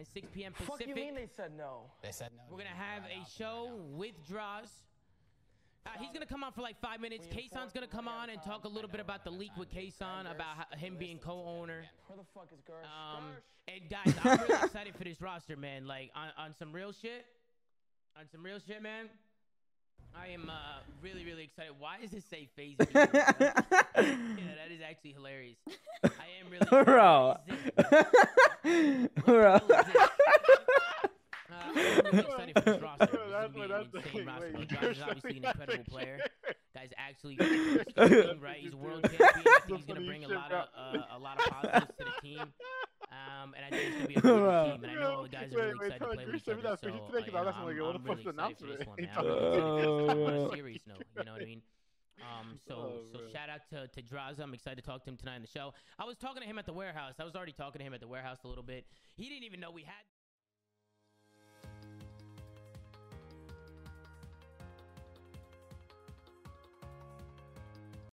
man. 6 p.m. Fuck Pacific. you mean they said no? They said no. We're gonna have right a show right with Drazah. Uh, he's gonna come on for like five minutes. We Kason's gonna come on and talk a little bit about the leak with time. Kason, about him being co-owner. Where the fuck is Gersh? Um, and guys, I'm really excited for this roster, man. Like on, on some real shit, on some real shit, man. I am uh, really, really excited. Why does it say FaZe? B, yeah, that is actually hilarious. I am really Bro. What is? Bro. What the hell is this? Uh, I'm really excited for this roster. This is That's gonna be what an I'm insane thinking. roster. Wait, Josh is obviously an incredible player. Guy's actually doing right. He's a world champion. I think he's gonna bring a lot of uh, a lot of positives to the team. Um, and I think it's gonna be a really Bro. good team. And I know all the guys are really Wait, wait, excited to play with each other. So, uh, you know, I'm, I'm really excited for this one, He man. I'm told Um, so Oh, so bro. shout out to to Drazah. I'm excited to talk to him tonight in the show. I was talking to him at the warehouse. I was already talking to him at the warehouse a little bit. He didn't even know we had.